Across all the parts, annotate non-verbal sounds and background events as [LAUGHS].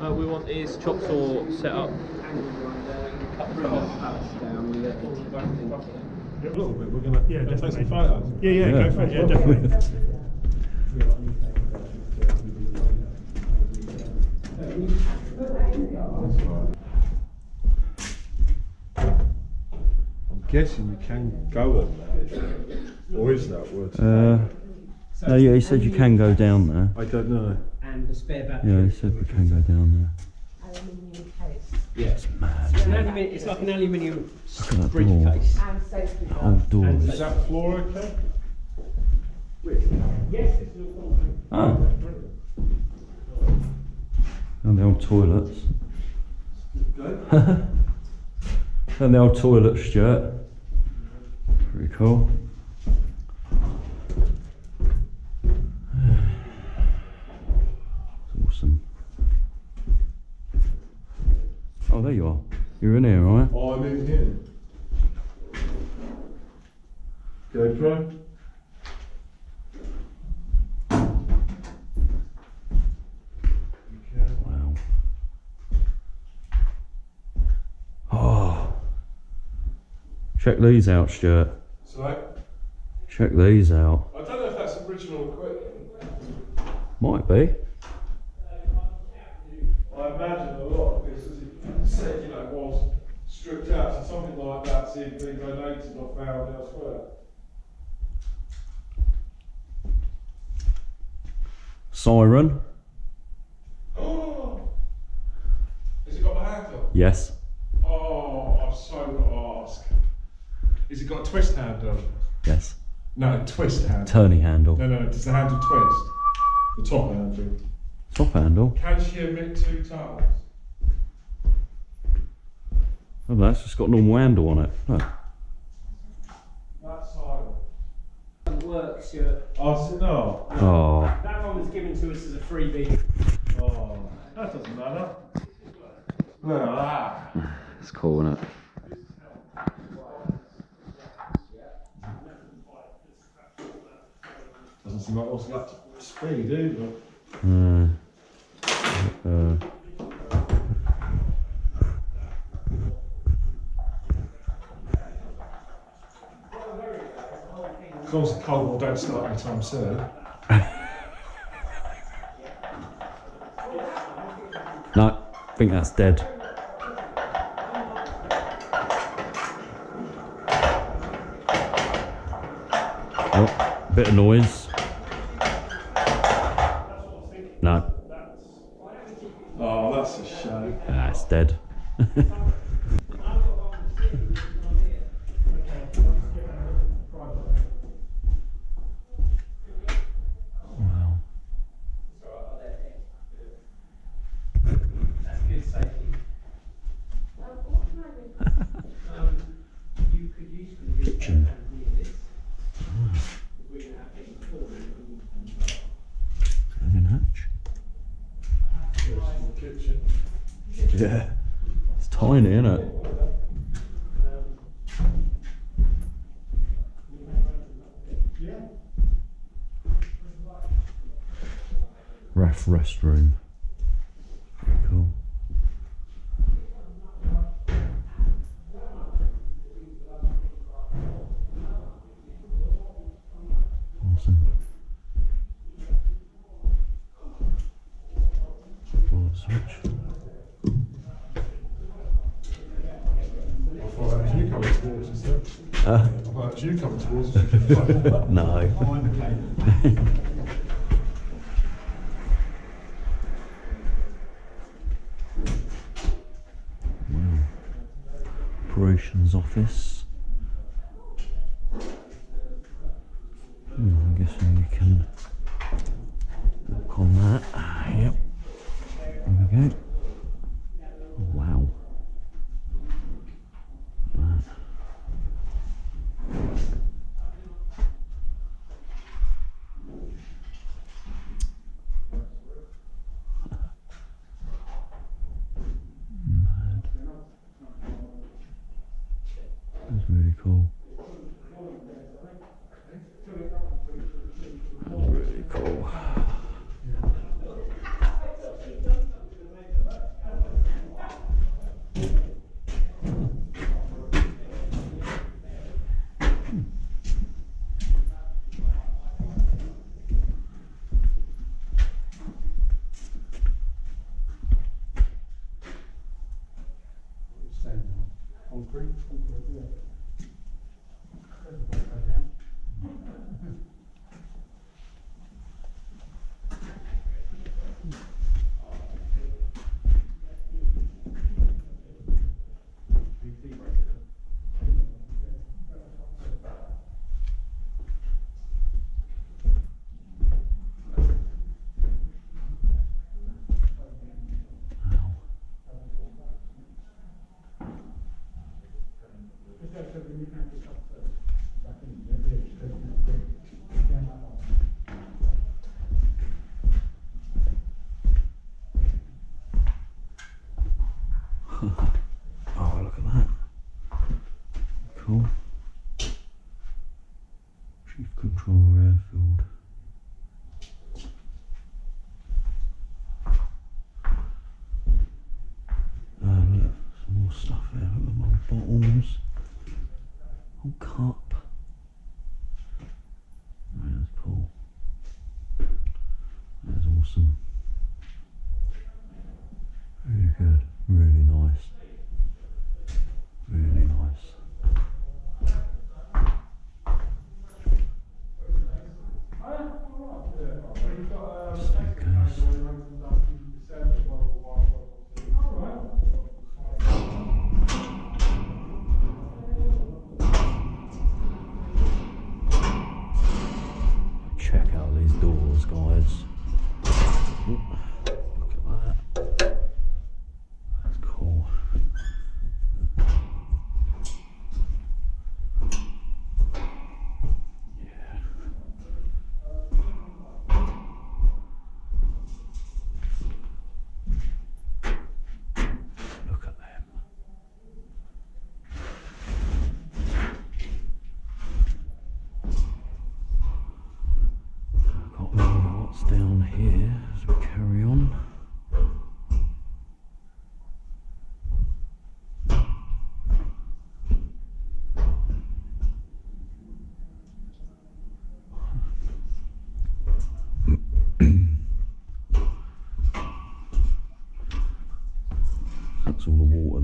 Uh, we want these chop saw set up. Oh. We're gonna yeah, go. Yeah, yeah. go for it. Yeah, definitely. Guessing you can go on that. Or is that word? Uh, no, yeah, he said you can go down there. I don't know. and the spare battery. Yeah, he said we can go down there. aluminium case Yeah. there. Mad. It's, an aluminium, it's like an aluminium Look at door. briefcase. and safety belt. Old Is that floor okay? Yes, it's all Oh. And the old toilets. [LAUGHS] and the old toilet, Stuart. Pretty cool. It's awesome. Oh, there you are. You're in here, right? Oh, I'm in here. GoPro? Okay. Wow. Oh. Check these out, Stuart. So, Check these out. I don't know if that's original equipment. Might be. I imagine a lot of this, as it said, you know, was stripped out. So something like that's either been donated or found elsewhere. Siren. Oh! [GASPS] Has it got a handle? Yes. Oh, I've so got to ask. Has it got a twist handle? Yes. No, twist handle. Turny handle. No, no, does the handle twist? The top handle. Top handle. Can she emit two tones? Oh, that's just got a normal handle on it. Oh. Look. That side. works. Yeah. Oh, so no. Oh. That one was given to us as a freebie. Oh, that doesn't matter. Look at that. It's cool, isn't it? Doesn't seem like what's got speed either. Uh, uh, long as the cold war don't start anytime soon. [LAUGHS] no, I think that's dead. Oh, bit of noise. No, Oh, that's a shame. that's dead. [LAUGHS] Yeah. It's tiny, isn't it? Ref restroom. Then. I thought that was you coming towards us. [LAUGHS] no. Operations office. Hmm, I'm guessing you can walk on that. Ah, Yep. There we go. Oh, wow. That. Mad. That's really cool. That's really cool. [LAUGHS] Oh, look at that. Cool.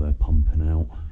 They're pumping out.